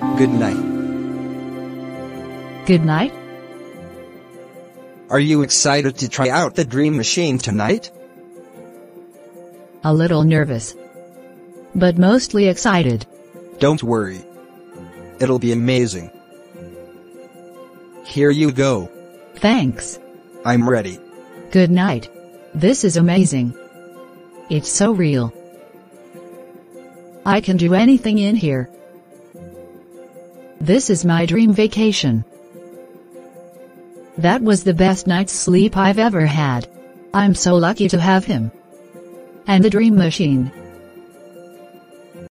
Good night. Good night. Are you excited to try out the Dream Machine tonight? A little nervous. But mostly excited. Don't worry. It'll be amazing. Here you go. Thanks. I'm ready. Good night. This is amazing. It's so real. I can do anything in here. This is my dream vacation. That was the best night's sleep I've ever had. I'm so lucky to have him. And the dream machine.